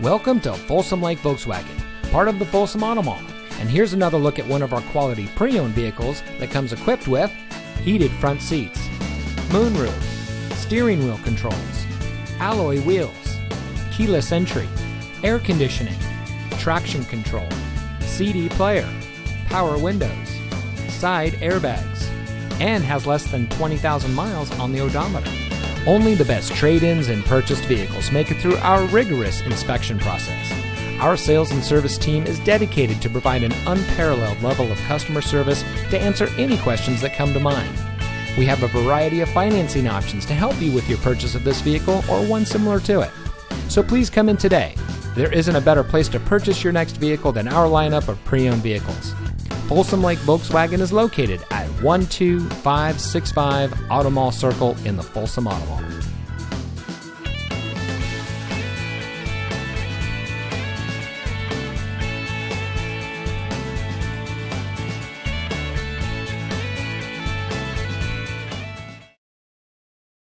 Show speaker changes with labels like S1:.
S1: Welcome to Folsom Lake Volkswagen, part of the Folsom Auto Mall. And here's another look at one of our quality pre owned vehicles that comes equipped with heated front seats, moonroof, steering wheel controls, alloy wheels, keyless entry, air conditioning, traction control, CD player, power windows, side airbags, and has less than 20,000 miles on the odometer. Only the best trade ins and purchased vehicles make it through our rigorous inspection process. Our sales and service team is dedicated to provide an unparalleled level of customer service to answer any questions that come to mind. We have a variety of financing options to help you with your purchase of this vehicle or one similar to it. So please come in today. There isn't a better place to purchase your next vehicle than our lineup of pre owned vehicles. Folsom Lake Volkswagen is located at 12565 Auto Mall Circle in the Folsom Auto Mall.